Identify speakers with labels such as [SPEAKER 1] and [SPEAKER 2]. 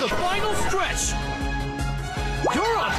[SPEAKER 1] The final stretch! You're on.